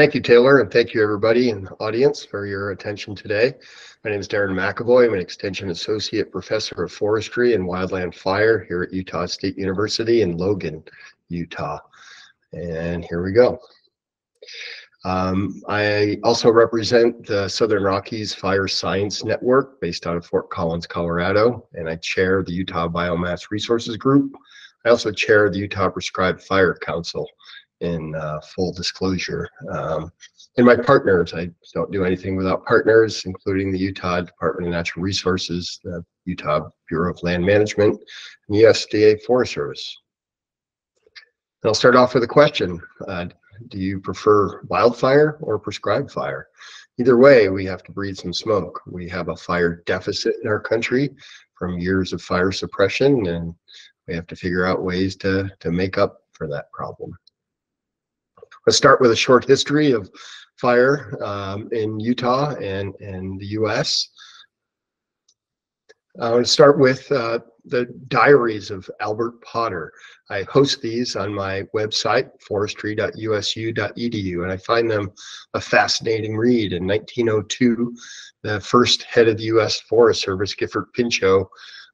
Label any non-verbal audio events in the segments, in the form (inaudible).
Thank you, Taylor, and thank you everybody in the audience for your attention today. My name is Darren McAvoy. I'm an Extension Associate Professor of Forestry and Wildland Fire here at Utah State University in Logan, Utah. And here we go. Um, I also represent the Southern Rockies Fire Science Network based out of Fort Collins, Colorado, and I chair the Utah Biomass Resources Group. I also chair the Utah Prescribed Fire Council in uh, full disclosure. Um, and my partners, I don't do anything without partners, including the Utah Department of Natural Resources, the Utah Bureau of Land Management, and the USDA Forest Service. And I'll start off with a question. Uh, do you prefer wildfire or prescribed fire? Either way, we have to breathe some smoke. We have a fire deficit in our country from years of fire suppression, and we have to figure out ways to, to make up for that problem. Let's start with a short history of fire um, in Utah and, and the US. I want to start with uh, the diaries of Albert Potter. I host these on my website, forestry.usu.edu, and I find them a fascinating read. In 1902, the first head of the U.S. Forest Service, Gifford Pinchot,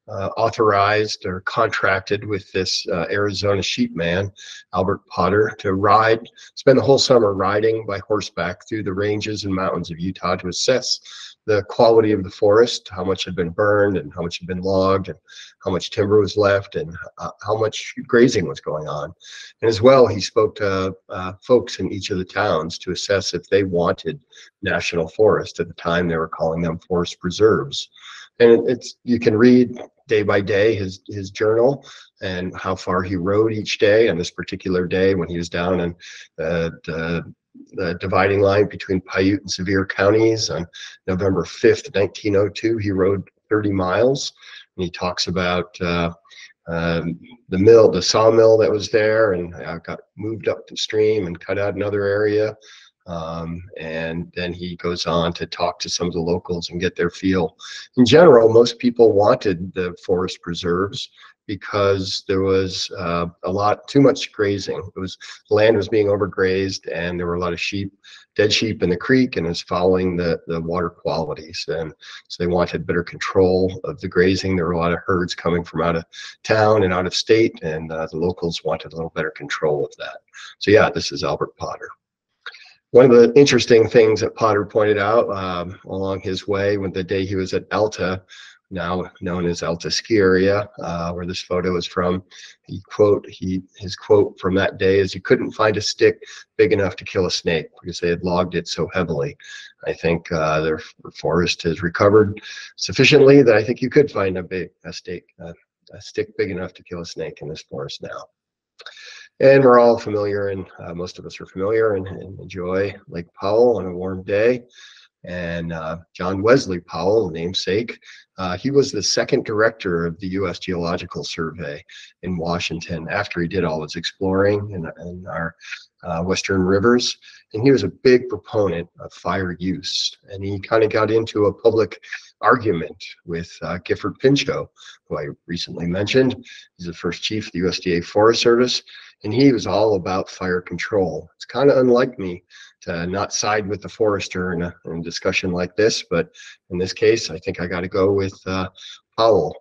uh, authorized or contracted with this uh, Arizona sheep man, Albert Potter, to ride, spend the whole summer riding by horseback through the ranges and mountains of Utah to assess the quality of the forest, how much had been burned and how much had been logged and how much timber was left and uh, how much grazing was going on. And as well, he spoke to uh, folks in each of the towns to assess if they wanted national forest. At the time, they were calling them forest preserves. And it's you can read day by day his his journal and how far he rode each day. On this particular day, when he was down in uh, the the dividing line between Piute and Sevier counties on November 5th, 1902. He rode 30 miles and he talks about uh, um, the mill, the sawmill that was there and uh, got moved up the stream and cut out another area. Um, and then he goes on to talk to some of the locals and get their feel. In general, most people wanted the forest preserves because there was uh, a lot too much grazing. It was land was being overgrazed, and there were a lot of sheep, dead sheep in the creek, and it's following the the water qualities. And so they wanted better control of the grazing. There were a lot of herds coming from out of town and out of state, and uh, the locals wanted a little better control of that. So yeah, this is Albert Potter. One of the interesting things that Potter pointed out um, along his way when the day he was at Alta now known as Alta Ski Area, uh, where this photo is from. He quote he his quote from that day is, "You couldn't find a stick big enough to kill a snake because they had logged it so heavily." I think uh, their forest has recovered sufficiently that I think you could find a big a uh, a stick big enough to kill a snake in this forest now. And we're all familiar, and uh, most of us are familiar and, and enjoy Lake Powell on a warm day and uh, John Wesley Powell, namesake. Uh, he was the second director of the U.S. Geological Survey in Washington after he did all his exploring in, in our uh, western rivers. And he was a big proponent of fire use. And he kind of got into a public argument with uh, Gifford Pinchot, who I recently mentioned. He's the first chief of the USDA Forest Service, and he was all about fire control. It's kind of unlike me to not side with the forester in a, in a, discussion like this, but in this case, I think I got to go with uh, Powell.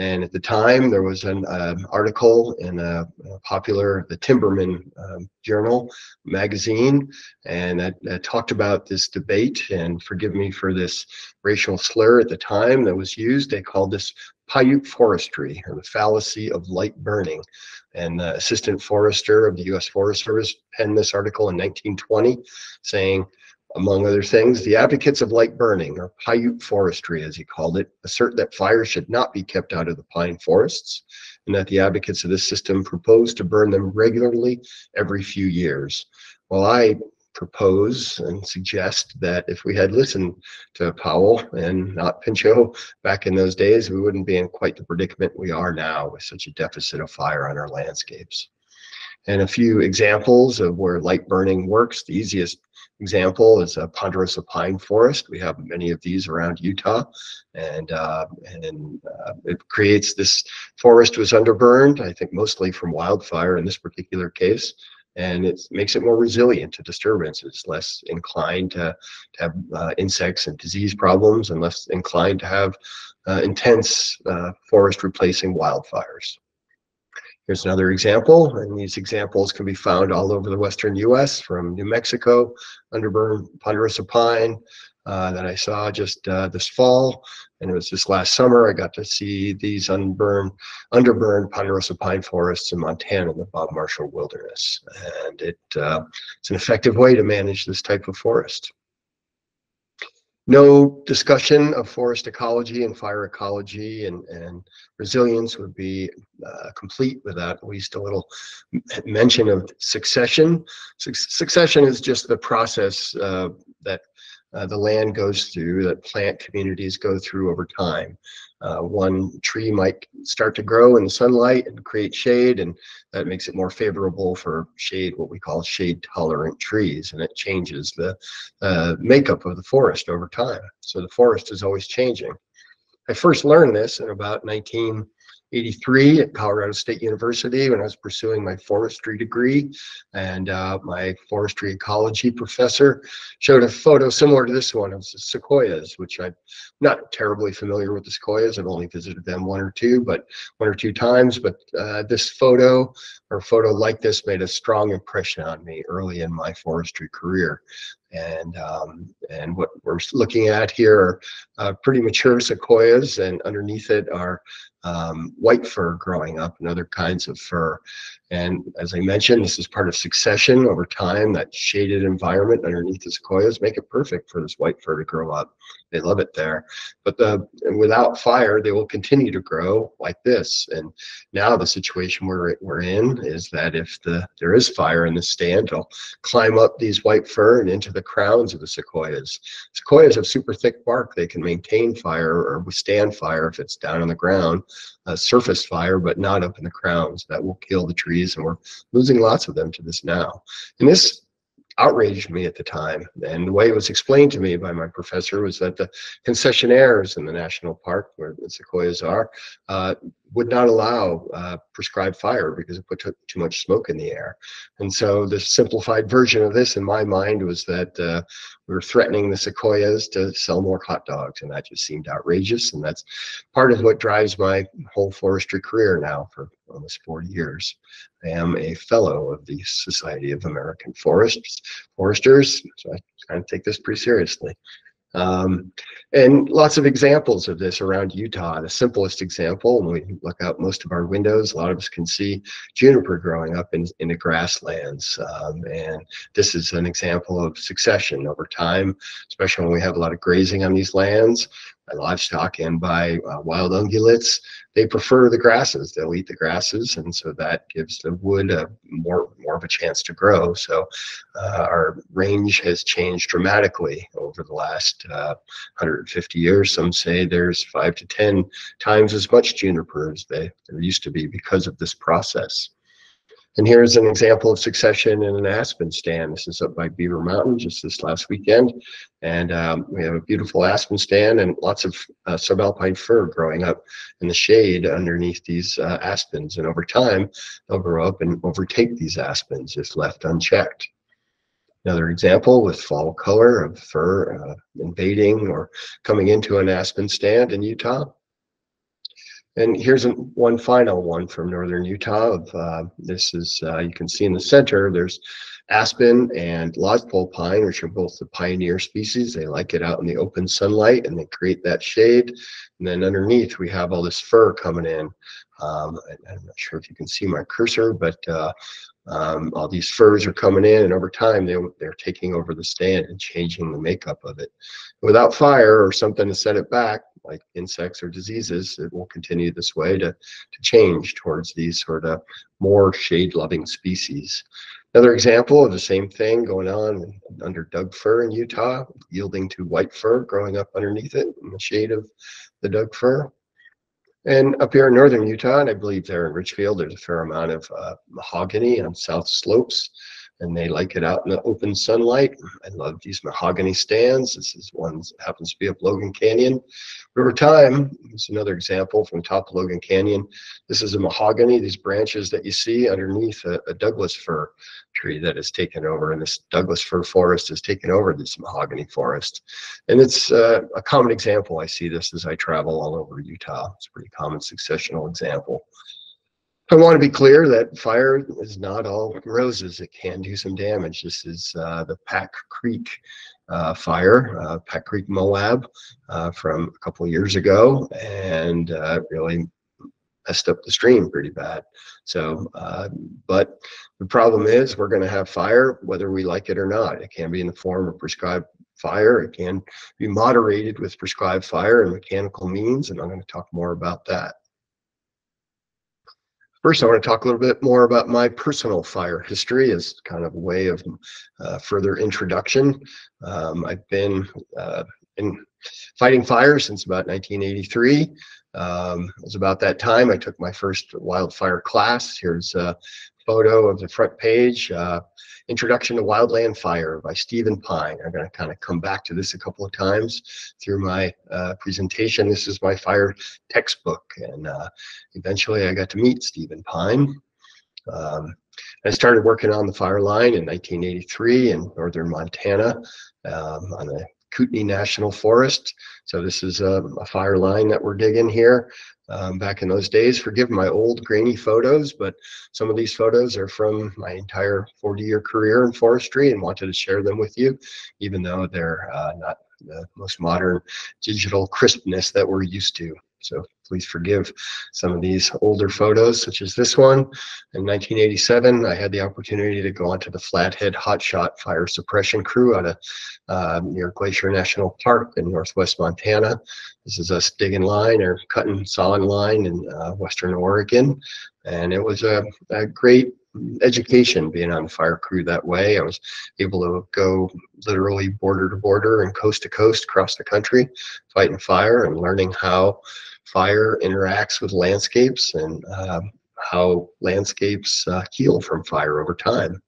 And at the time, there was an uh, article in a, a, popular, the Timberman um, Journal magazine, and that, that, talked about this debate. And forgive me for this racial slur at the time that was used. They called this Paiute forestry, or the fallacy of light burning. And the assistant forester of the U.S. Forest Service penned this article in 1920, saying among other things, the advocates of light burning, or Paiute forestry as he called it, assert that fire should not be kept out of the pine forests, and that the advocates of this system propose to burn them regularly every few years. Well, I propose and suggest that if we had listened to Powell and not Pinchot back in those days, we wouldn't be in quite the predicament we are now with such a deficit of fire on our landscapes. And a few examples of where light burning works. The easiest example is a ponderosa pine forest. We have many of these around Utah, and uh, and uh, it creates this forest was underburned. I think mostly from wildfire in this particular case. and it makes it more resilient to disturbances, less inclined to, to have uh, insects and disease problems, and less inclined to have uh, intense uh, forest replacing wildfires. Here's another example, and these examples can be found all over the western U.S. from New Mexico, underburn ponderosa pine uh, that I saw just uh, this fall, and it was this last summer. I got to see these unburned, underburned ponderosa pine forests in Montana, the Bob Marshall Wilderness, and it uh, it's an effective way to manage this type of forest. No discussion of forest ecology and fire ecology and, and resilience would be uh, complete without at least a little mention of succession. succession is just the process uh, that uh, the land goes through, that plant communities go through over time. Uh, one tree might start to grow in the sunlight and create shade, and that makes it more favorable for shade, what we call shade tolerant trees, and it changes the uh, makeup of the forest over time. So the forest is always changing. I first learned this in about 19. 83 at Colorado State University when I was pursuing my forestry degree. And uh, my forestry ecology professor showed a photo similar to this one of sequoias, which I'm not terribly familiar with the sequoias. I've only visited them one or two, but one or two times. But uh, this photo or photo like this made a strong impression on me early in my forestry career. And um, and what we're looking at here are uh, pretty mature sequoias, and underneath it are um, white fir growing up and other kinds of fir. And as I mentioned, this is part of succession over time, that shaded environment underneath the sequoias make it perfect for this white fir to grow up. They love it there. But the without fire, they will continue to grow like this. And now the situation we're, we're in is that if the there is fire in the stand, it'll climb up these white fir and into the crowns of the sequoias. Sequoias have super thick bark. They can maintain fire or withstand fire if it's down on the ground, uh, surface fire, but not up in the crowns. That will kill the trees, and we're losing lots of them to this now. And this outraged me at the time. And the way it was explained to me by my professor was that the concessionaires in the national park, where the sequoias are, uh, would not allow uh, prescribed fire because it put too, too much smoke in the air. And so the simplified version of this in my mind was that uh, we were threatening the sequoias to sell more hot dogs. And that just seemed outrageous. And that's part of what drives my whole forestry career now for almost 40 years. I am a fellow of the Society of American Forests, Foresters. So I kind of take this pretty seriously. Um, and lots of examples of this around Utah. The simplest example, when we look out most of our windows, a lot of us can see juniper growing up in, in the grasslands. Um, and this is an example of succession over time, especially when we have a lot of grazing on these lands by livestock and by uh, wild ungulates. They prefer the grasses. They'll eat the grasses, and so that gives the wood a more more of a chance to grow. So uh, our range has changed dramatically over the last uh, 150 years. Some say there's five to ten times as much juniper as they, there used to be because of this process. And here's an example of succession in an aspen stand. This is up by Beaver Mountain just this last weekend. And um, we have a beautiful aspen stand and lots of uh, subalpine fir growing up in the shade underneath these uh, aspens. And over time, they'll grow up and overtake these aspens if left unchecked. Another example with fall color of fir uh, invading or coming into an aspen stand in Utah. And here's one final one from northern Utah. Of uh, this is uh, you can see in the center. There's aspen and lodgepole pine, which are both the pioneer species. They like it out in the open sunlight and they create that shade. And then underneath we have all this fir coming in. Um, I, am not sure if you can see my cursor, but uh, um, all these firs are coming in, and over time they they're taking over the stand and changing the makeup of it. Without fire or something to set it back, like insects or diseases, it will continue this way to, to change towards these sort of more shade-loving species. Another example of the same thing going on under Doug fir in Utah, yielding to white fir growing up underneath it in the shade of the Doug fir. And up here in northern Utah, and I believe there in Richfield, there's a fair amount of uh, mahogany on south slopes. And they like it out in the open sunlight. I love these mahogany stands. This is one that happens to be up Logan Canyon. River time, it's another example from top Logan Canyon. This is a mahogany, these branches that you see underneath a, a Douglas fir tree that has taken over, and this Douglas fir forest has taken over this mahogany forest. And it's uh, a common example. I see this as I travel all over Utah. It's a pretty common successional example. I want to be clear that fire is not all roses. It can do some damage. This is uh, the Pack Creek uh, fire, uh, Pack Creek Moab, uh, from a couple years ago, and uh, really messed up the stream pretty bad. So, uh, but the problem is we're going to have fire whether we like it or not. It can be in the form of prescribed fire. It can be moderated with prescribed fire and mechanical means, and I'm going to talk more about that. First, I want to talk a little bit more about my personal fire history as kind of a way of uh, further introduction. Um, I've been uh, in fighting fire since about 1983. Um, it was about that time I took my first wildfire class. Here's a photo of the front page. Uh, Introduction to Wildland Fire by Stephen Pyne. I'm going to kind of come back to this a couple of times through my uh, presentation. This is my fire textbook, and uh, eventually I got to meet Stephen Pyne. Um, I started working on the fire line in 1983 in northern Montana um, on the Kootenai National Forest. So this is a, a, fire line that we're digging here um, back in those days. Forgive my old grainy photos, but some of these photos are from my entire 40 year career in forestry and wanted to share them with you, even though they're uh, not the most modern digital crispness that we're used to. So please forgive some of these older photos, such as this one. In 1987, I had the opportunity to go onto the Flathead Hotshot Fire Suppression Crew out of uh, near Glacier National Park in northwest Montana. This is us digging line or cutting sawing line in uh, western Oregon. And it was a, a great education being on fire crew that way. I was able to go literally border to border and coast to coast across the country, fighting fire and learning how fire interacts with landscapes and um, how landscapes uh, heal from fire over time.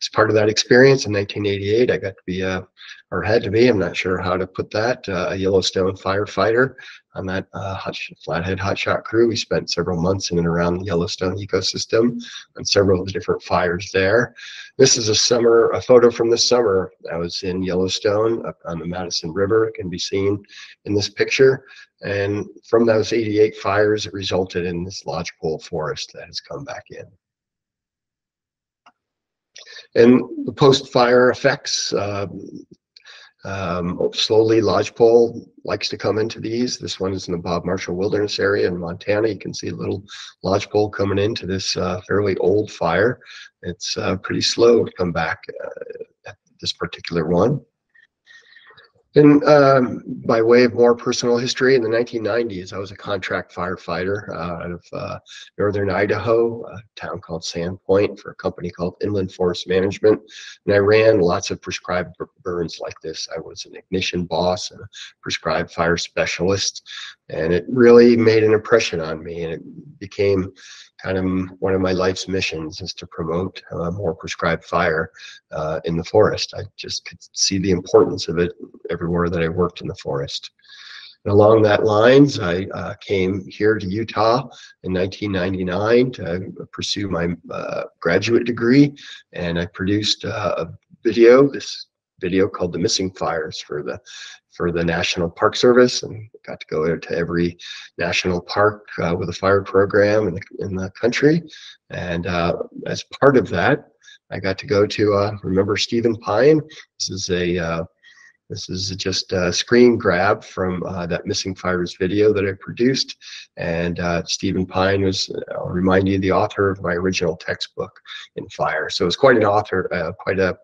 As part of that experience in 1988, I got to be a, or had to be, I'm not sure how to put that, uh, a Yellowstone firefighter on that uh, hot, Flathead Hotshot crew. We spent several months in and around the Yellowstone ecosystem on several of the different fires there. This is a summer, a photo from this summer. I was in Yellowstone up on the Madison River. It can be seen in this picture. And from those 88 fires, it resulted in this lodgepole forest that has come back in. And the post-fire effects, uh, um, slowly lodgepole likes to come into these. This one is in the Bob Marshall Wilderness area in Montana. You can see a little lodgepole coming into this uh, fairly old fire. It's uh, pretty slow to come back uh, at this particular one. And um, by way of more personal history, in the 1990s, I was a contract firefighter uh, out of uh, northern Idaho, a town called Sandpoint, for a company called Inland Forest Management. And I ran lots of prescribed burns like this. I was an ignition boss and a prescribed fire specialist. And it really made an impression on me. And it became kind of one of my life's missions is to promote uh, more prescribed fire uh, in the forest. I just could see the importance of it everywhere that I worked in the forest. And along that lines, I uh, came here to Utah in 1999 to pursue my uh, graduate degree, and I produced uh, a video, this video called "The Missing Fires" for the for the National Park Service and got to go to every national park uh, with a fire program in the, in the country. And uh, as part of that, I got to go to uh, remember Stephen Pyne. This is a uh, this is just a screen grab from uh, that missing fires video that I produced. And uh, Stephen Pyne was, I'll remind you, the author of my original textbook in fire. So it's quite an author, quite a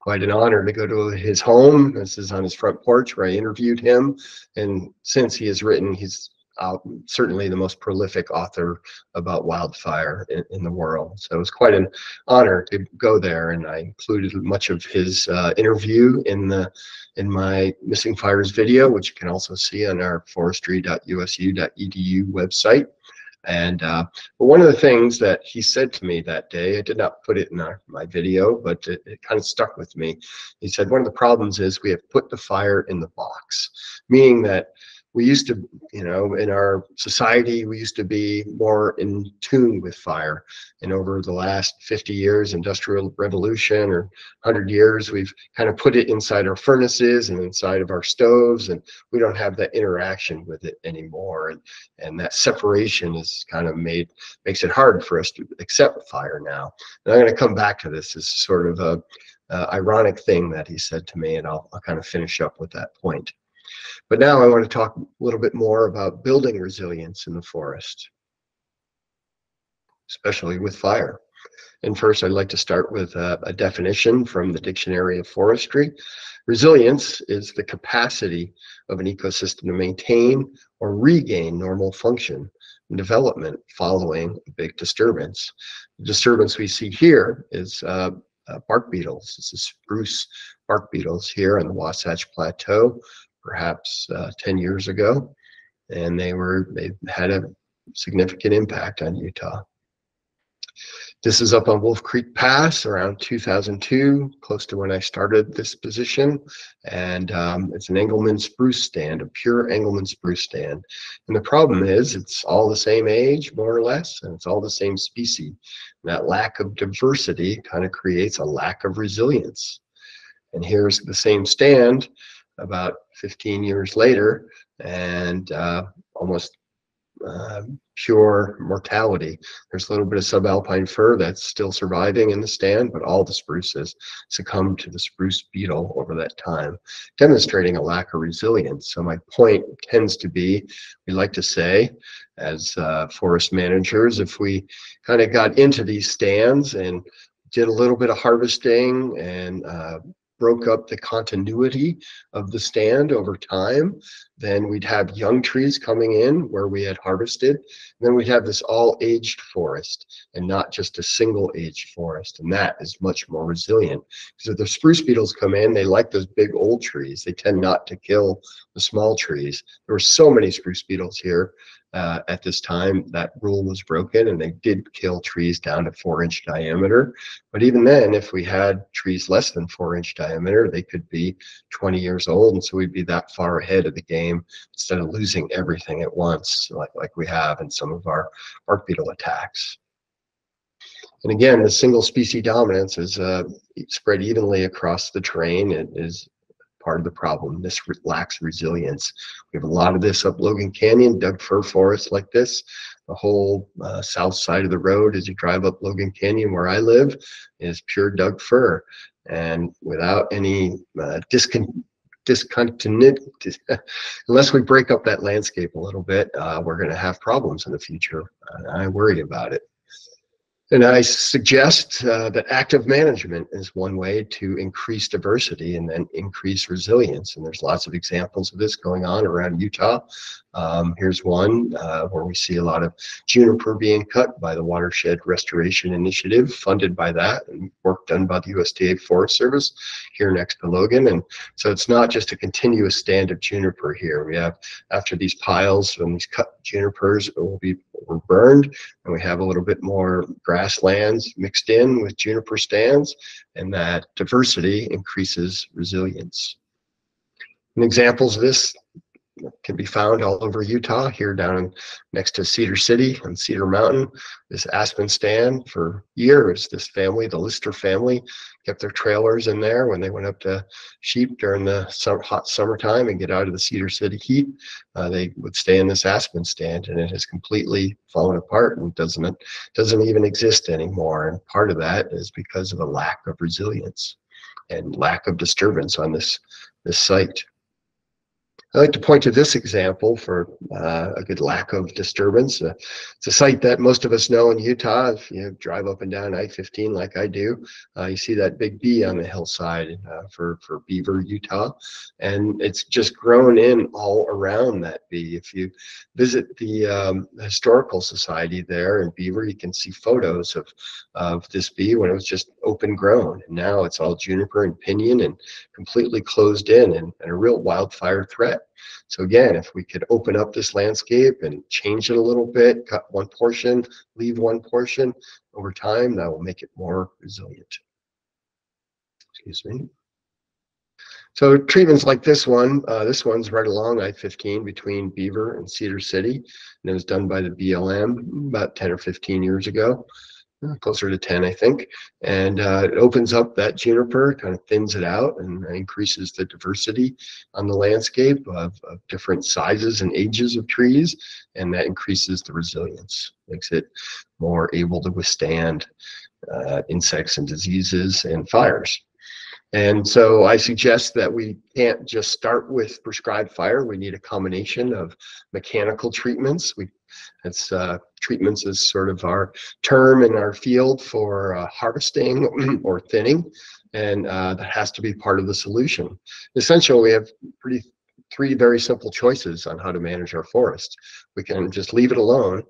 quite an honor to go to his home. This is on his front porch where I interviewed him. And since he has written, he's uh, certainly the most prolific author about wildfire in, in, the world. So it was quite an honor to go there, and I included much of his uh, interview in the in my missing fires video, which you can also see on our forestry.usu.edu website. And uh, one of the things that he said to me that day, I did not put it in our, my video, but it, it kind of stuck with me. He said, one of the problems is we have put the fire in the box, meaning that we used to, you know, in our society, we used to be more in tune with fire. And over the last 50 years, industrial revolution or 100 years, we've kind of put it inside our furnaces and inside of our stoves, and we don't have that interaction with it anymore. And, and that separation is kind of made, makes it hard for us to accept fire now. And I'm going to come back to this as sort of a, uh, ironic thing that he said to me, and I'll, I'll kind of finish up with that point. But now I want to talk a little bit more about building resilience in the forest, especially with fire. And first, I'd like to start with a, a, definition from the Dictionary of Forestry. Resilience is the capacity of an ecosystem to maintain or regain normal function and development following a big disturbance. The disturbance we see here is uh, uh, bark beetles. This is spruce bark beetles here on the Wasatch Plateau perhaps uh, 10 years ago, and they were they had a significant impact on Utah. This is up on Wolf Creek Pass around 2002, close to when I started this position. And um, it's an Engelmann spruce stand, a pure Engelmann spruce stand. And the problem is it's all the same age, more or less, and it's all the same species. And that lack of diversity kind of creates a lack of resilience. And here's the same stand about 15 years later and uh, almost uh, pure mortality. There's a little bit of subalpine fir that's still surviving in the stand, but all the spruces succumbed to the spruce beetle over that time, demonstrating a lack of resilience. So my point tends to be, we like to say, as uh, forest managers, if we kind of got into these stands and did a little bit of harvesting and uh, broke up the continuity of the stand over time. Then we'd have young trees coming in where we had harvested. Then we'd have this all aged forest and not just a single aged forest. And that is much more resilient because if the spruce beetles come in, they like those big old trees. They tend not to kill the small trees. There were so many spruce beetles here uh, at this time, that rule was broken and they did kill trees down to four inch diameter. But even then, if we had trees less than four inch diameter, they could be 20 years old. And so we'd be that far ahead of the game instead of losing everything at once, like, like we have in some of our bark beetle attacks. And again, the single species dominance is uh, spread evenly across the terrain. It is part of the problem. This lacks resilience. We have a lot of this up Logan Canyon, Doug fir forest like this. The whole uh, south side of the road as you drive up Logan Canyon where I live is pure Doug fir. And without any uh, discon discontinuity, (laughs) unless we break up that landscape a little bit, uh, we're going to have problems in the future. I worry about it. And I suggest uh, that active management is one way to increase diversity and then increase resilience. And there's lots of examples of this going on around Utah. Um, here's one uh, where we see a lot of juniper being cut by the Watershed Restoration Initiative, funded by that, and work done by the USDA Forest Service here next to Logan. And so it's not just a continuous stand of juniper here. We have, after these piles and these cut junipers will be burned, and we have a little bit more grasslands mixed in with juniper stands, and that diversity increases resilience. And examples of this can be found all over Utah, here down next to Cedar City and Cedar Mountain. This aspen stand for years, this family, the Lister family, kept their trailers in there when they went up to sheep during the summer, hot summertime and get out of the Cedar City heat. Uh, they would stay in this aspen stand, and it has completely fallen apart and doesn't doesn't even exist anymore. And part of that is because of a lack of resilience and lack of disturbance on this this site. I like to point to this example for uh, a good lack of disturbance. Uh, it's a site that most of us know in Utah. If you drive up and down I-15 like I do, uh, you see that big bee on the hillside uh, for, for Beaver, Utah. And it's just grown in all around that bee. If you visit the um, Historical Society there in Beaver, you can see photos of, of this bee when it was just open grown. And now it's all juniper and pinyon and completely closed in and, and a real wildfire threat. That. So again, if we could open up this landscape and change it a little bit, cut one portion, leave one portion, over time, that will make it more resilient. Excuse me. So treatments like this one, uh, this one's right along I-15 between Beaver and Cedar City, and it was done by the BLM about 10 or 15 years ago, closer to 10, I think. And uh, it opens up that juniper, kind of thins it out, and increases the diversity on the landscape of, of different sizes and ages of trees, and that increases the resilience, makes it more able to withstand uh, insects and diseases and fires. And so I suggest that we can't just start with prescribed fire. We need a combination of mechanical treatments. We, it's uh, treatments is sort of our term in our field for uh, harvesting (clears throat) or thinning, and uh, that has to be part of the solution. Essentially, we have pretty three very simple choices on how to manage our forest. We can just leave it alone,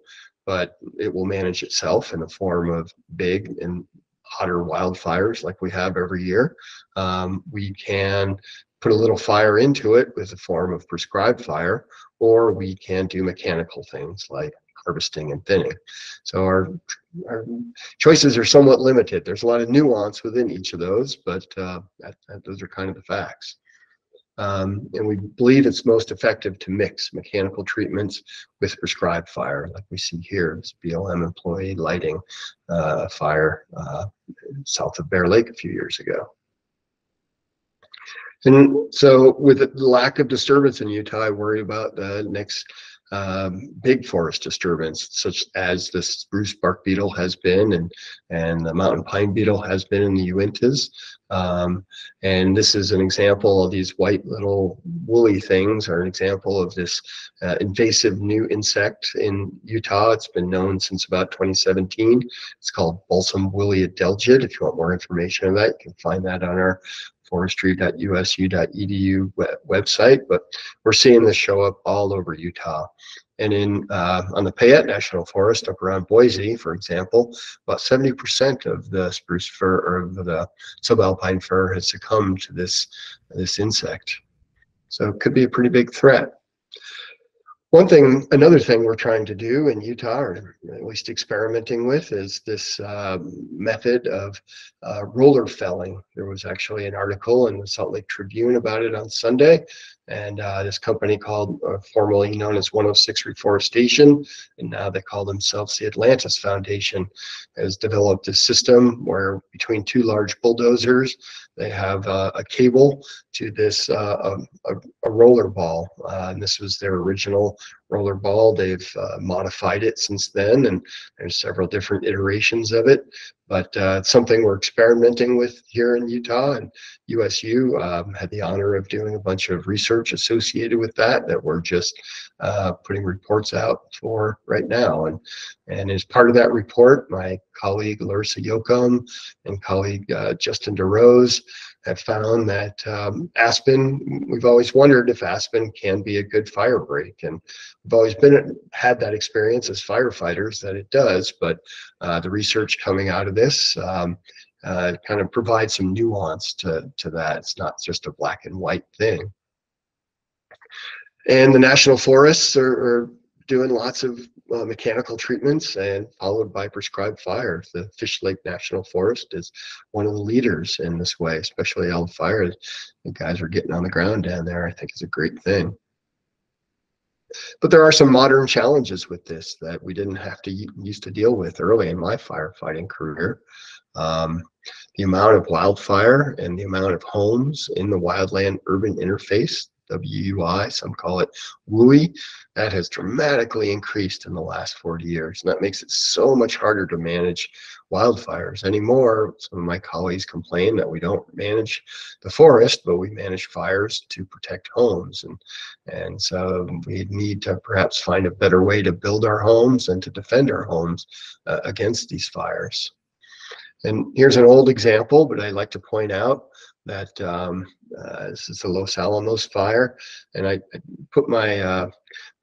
but it will manage itself in the form of big and hotter wildfires like we have every year. Um, we can put a little fire into it with a form of prescribed fire, or we can do mechanical things like harvesting and thinning. So our, our choices are somewhat limited. There's a lot of nuance within each of those, but uh, that, that, those are kind of the facts. Um, and we believe it's most effective to mix mechanical treatments with prescribed fire, like we see here, this BLM employee lighting uh, fire uh, south of Bear Lake a few years ago. And so with the lack of disturbance in Utah, I worry about the next um, big forest disturbance, such as the spruce bark beetle has been and, and the mountain pine beetle has been in the Uintas. Um, and this is an example of these white little woolly things are an example of this uh, invasive new insect in Utah. It's been known since about 2017. It's called balsam woolly adelgid. If you want more information on that, you can find that on our forestry.usu.edu website, but we're seeing this show up all over Utah. And in uh, on the Payette National Forest up around Boise, for example, about 70% of the spruce fir or the subalpine fir has succumbed to this, this insect. So it could be a pretty big threat. One thing, another thing we're trying to do in Utah, or at least experimenting with, is this uh, method of uh, roller felling. There was actually an article in the Salt Lake Tribune about it on Sunday, and uh, this company called, uh, formerly known as 106 Reforestation, and now they call themselves the Atlantis Foundation, has developed a system where between two large bulldozers, they have uh, a cable to this uh, a, a, roller ball, uh, and this was their original roller ball. They've uh, modified it since then, and there's several different iterations of it. But uh, it's something we're experimenting with here in Utah, and USU um, had the honor of doing a bunch of research associated with that that we're just uh, putting reports out for right now. And and as part of that report, my colleague Larissa Yocom and colleague uh, Justin DeRose have found that um, aspen, we've always wondered if aspen can be a good fire break. And we've always been had that experience as firefighters that it does, but uh, the research coming out of this um, uh, kind of provides some nuance to, to that. It's not just a black and white thing. And the national forests are, are doing lots of uh, mechanical treatments and followed by prescribed fire. The Fishlake National Forest is one of the leaders in this way, especially all the fire. The guys are getting on the ground down there. I think is a great thing. But there are some modern challenges with this that we didn't have to used to deal with early in my firefighting career. Um, the amount of wildfire and the amount of homes in the wildland urban interface WUI, some call it WUI, that has dramatically increased in the last 40 years. And that makes it so much harder to manage wildfires anymore. Some of my colleagues complain that we don't manage the forest, but we manage fires to protect homes. And, and so we need to perhaps find a better way to build our homes and to defend our homes uh, against these fires. And here's an old example, but I like to point out that um, uh, this is the Los Alamos fire, and I, I put my uh,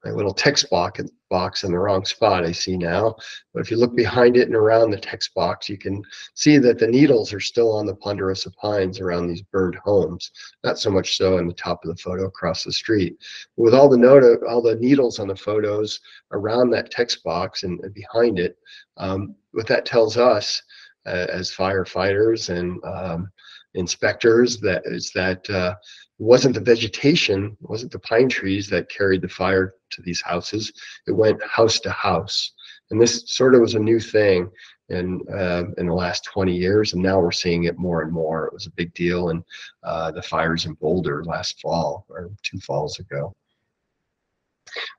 my little text box box in the wrong spot I see now. But if you look behind it and around the text box, you can see that the needles are still on the ponderosa pines around these burned homes. Not so much so in the top of the photo across the street. With all the note, all the needles on the photos around that text box and, and behind it, um, what that tells us uh, as firefighters and um, inspectors that is that uh, wasn't the vegetation, wasn't the pine trees that carried the fire to these houses. It went house to house, and this sort of was a new thing in uh, in the last 20 years, and now we're seeing it more and more. It was a big deal in uh, the fires in Boulder last fall or two falls ago.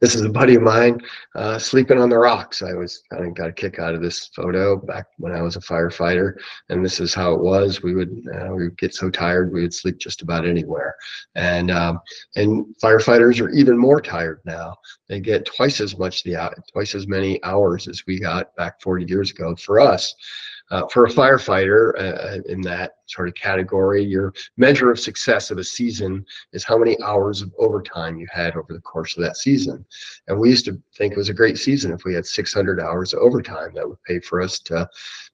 This is a buddy of mine uh, sleeping on the rocks. I was kind of got a kick out of this photo back when I was a firefighter, and this is how it was. We would uh, we would get so tired we would sleep just about anywhere, and um, and firefighters are even more tired now. They get twice as much the twice as many hours as we got back 40 years ago. For us, uh, for a firefighter uh, in that sort of category, your measure of success of a season is how many hours of overtime you had over the course of that season. And we used to think it was a great season if we had 600 hours of overtime that would pay for us to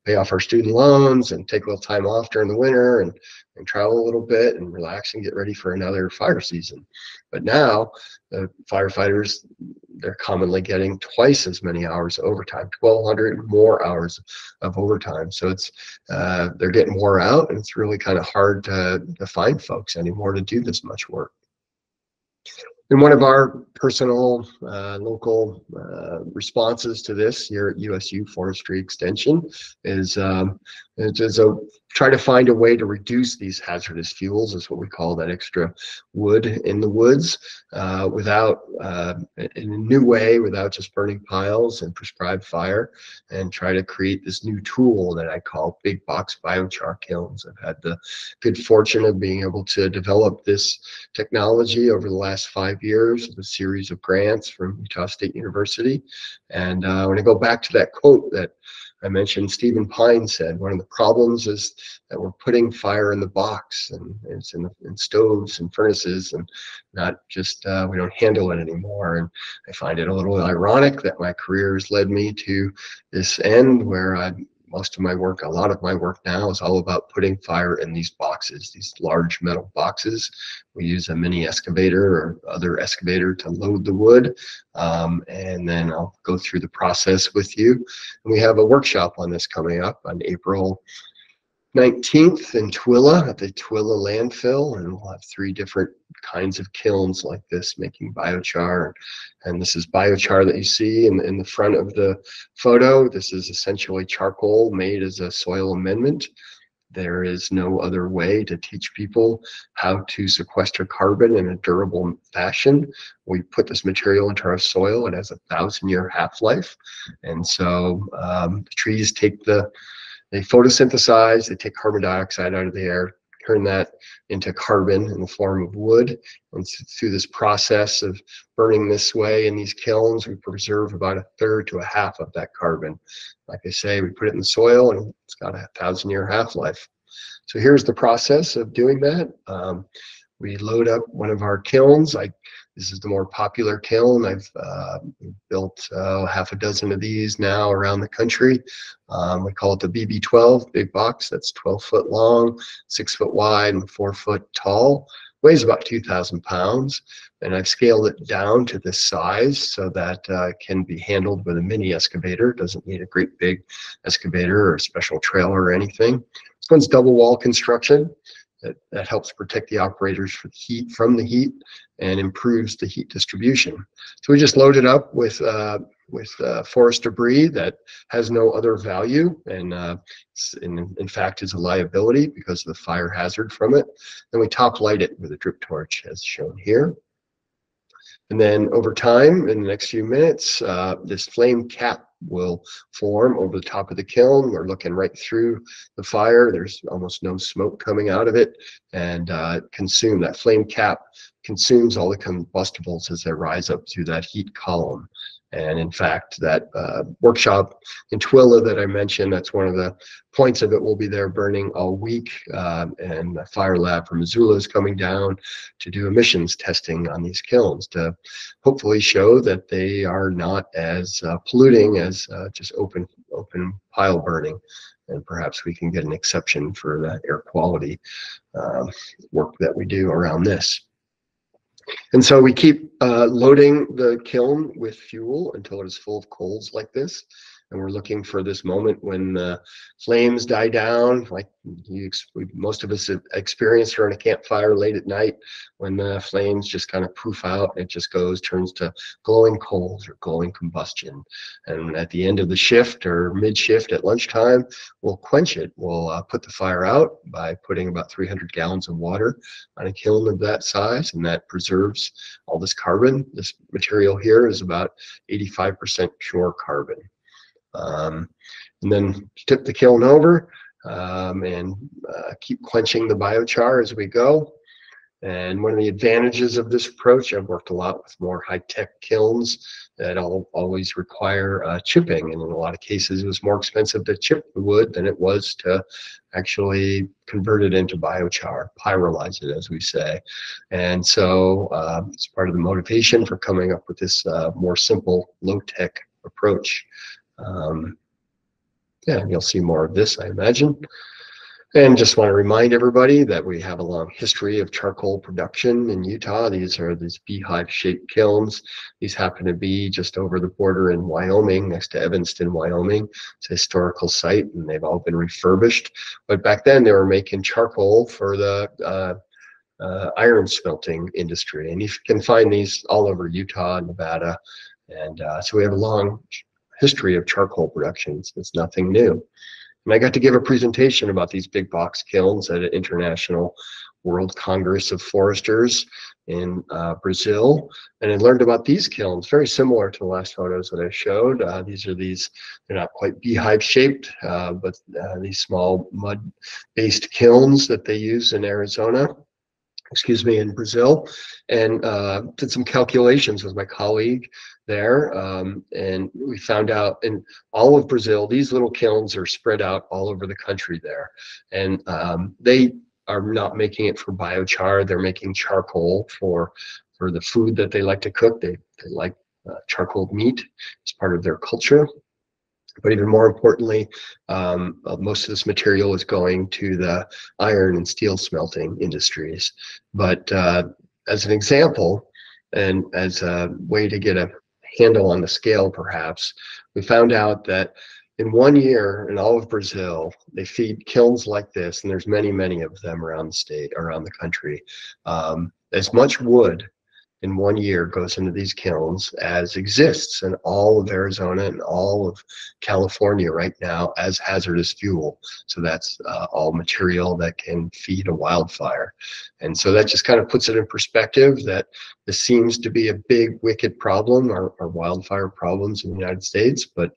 pay off our student loans and take a little time off during the winter and, and travel a little bit and relax and get ready for another fire season. But now the firefighters they're commonly getting twice as many hours of overtime 1200 more hours of overtime so it's uh, they're getting wore out and it's really kind of hard to, to find folks anymore to do this much work and one of our personal uh, local uh, responses to this here at USU Forestry Extension is um, is a try to find a way to reduce these hazardous fuels is what we call that extra wood in the woods uh, without uh, in a new way without just burning piles and prescribed fire and try to create this new tool that I call big box biochar kilns. I've had the good fortune of being able to develop this technology over the last five years with a series of grants from Utah State University. And uh, when I go back to that quote that I mentioned Stephen Pyne said one of the problems is that we're putting fire in the box and it's in, the, in stoves and furnaces and not just uh, we don't handle it anymore. And I find it a little ironic that my career has led me to this end where I most of my work, a lot of my work now is all about putting fire in these boxes, these large metal boxes. We use a mini excavator or other excavator to load the wood. Um, and then I'll go through the process with you. And we have a workshop on this coming up on April 19th in Tooele at the Tooele landfill, and we'll have three different kinds of kilns like this making biochar. And this is biochar that you see in, in the front of the photo. This is essentially charcoal made as a soil amendment. There is no other way to teach people how to sequester carbon in a durable fashion. We put this material into our soil. It has a thousand year half life. And so um, trees take the they photosynthesize, they take carbon dioxide out of the air, turn that into carbon in the form of wood. And through this process of burning this way in these kilns, we preserve about a third to a half of that carbon. Like I say, we put it in the soil and it's got a thousand year half life. So here's the process of doing that. Um, we load up one of our kilns. I this is the more popular kiln. I've uh, built uh, half a dozen of these now around the country. Um, we call it the BB12 big box. That's 12 foot long, six foot wide, and four foot tall. Weighs about 2,000 pounds. And I've scaled it down to this size so that uh, can be handled with a mini excavator. Doesn't need a great big excavator or a special trailer or anything. This one's double wall construction that, that helps protect the operators from heat from the heat and improves the heat distribution. So we just load it up with uh, with uh, forest debris that has no other value and uh, in, in fact is a liability because of the fire hazard from it. Then we top light it with a drip torch as shown here. And then over time, in the next few minutes, uh, this flame cap will form over the top of the kiln. We're looking right through the fire. There's almost no smoke coming out of it and uh, consume that flame cap consumes all the combustibles as they rise up through that heat column. And in fact, that uh, workshop in Tooele that I mentioned, that's one of the points of it. We'll be there burning all week. Um, and the fire lab from Missoula is coming down to do emissions testing on these kilns to hopefully show that they are not as uh, polluting as uh, just open open pile burning and perhaps we can get an exception for that air quality um, work that we do around this. And so we keep uh, loading the kiln with fuel until it is full of coals like this and we're looking for this moment when the flames die down like you most of us have experienced around a campfire late at night when the flames just kind of poof out and it just goes turns to glowing coals or glowing combustion. And at the end of the shift or mid shift at lunchtime we'll quench it. We'll uh, put the fire out by putting about 300 gallons of water on a kiln of that size and that preserves all this carbon. This material here is about 85% pure carbon um, and then tip the kiln over um, and uh, keep quenching the biochar as we go. And one of the advantages of this approach, I've worked a lot with more high-tech kilns that all, always require uh, chipping. And in a lot of cases, it was more expensive to chip the wood than it was to actually convert it into biochar, pyrolyze it, as we say. And so uh, it's part of the motivation for coming up with this uh, more simple, low-tech approach. Um, yeah, you'll see more of this, I imagine. And just want to remind everybody that we have a long history of charcoal production in Utah. These are these beehive shaped kilns. These happen to be just over the border in Wyoming, next to Evanston, Wyoming. It's a historical site and they've all been refurbished. But back then they were making charcoal for the uh, uh, iron smelting industry. And you can find these all over Utah, Nevada. And uh, so we have a long history of charcoal productions. It's nothing new. And I got to give a presentation about these big box kilns at an international World Congress of Foresters in uh, Brazil, and I learned about these kilns, very similar to the last photos that I showed. Uh, these are these, they're not quite beehive shaped, uh, but uh, these small mud-based kilns that they use in Arizona excuse me, in Brazil, and uh, did some calculations with my colleague there. Um, and we found out in all of Brazil, these little kilns are spread out all over the country there. And um, they are not making it for biochar, they're making charcoal for for the food that they like to cook. They, they like uh, charcoal meat as part of their culture. But even more importantly, um, uh, most of this material is going to the iron and steel smelting industries. But uh, as an example, and as a way to get a handle on the scale, perhaps, we found out that in one year in all of Brazil, they feed kilns like this, and there's many, many of them around the state, around the country, um, as much wood in one year goes into these kilns as exists in all of Arizona and all of California right now as hazardous fuel. So that's uh, all material that can feed a wildfire. And so that just kind of puts it in perspective that this seems to be a big wicked problem, our, our wildfire problems in the United States, but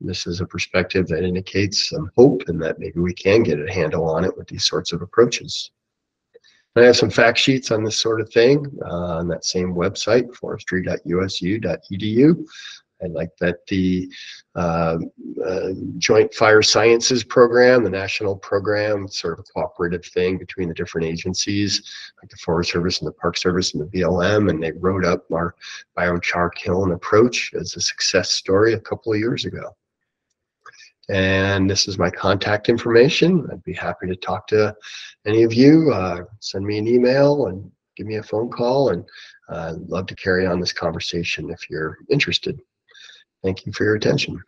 this is a perspective that indicates some hope and that maybe we can get a handle on it with these sorts of approaches. I have some fact sheets on this sort of thing uh, on that same website, forestry.usu.edu. I like that the uh, uh, Joint Fire Sciences Program, the national program, sort of a cooperative thing between the different agencies, like the Forest Service and the Park Service and the BLM, and they wrote up our biochar kiln approach as a success story a couple of years ago. And this is my contact information. I'd be happy to talk to any of you. Uh, send me an email and give me a phone call. And uh, I'd love to carry on this conversation if you're interested. Thank you for your attention.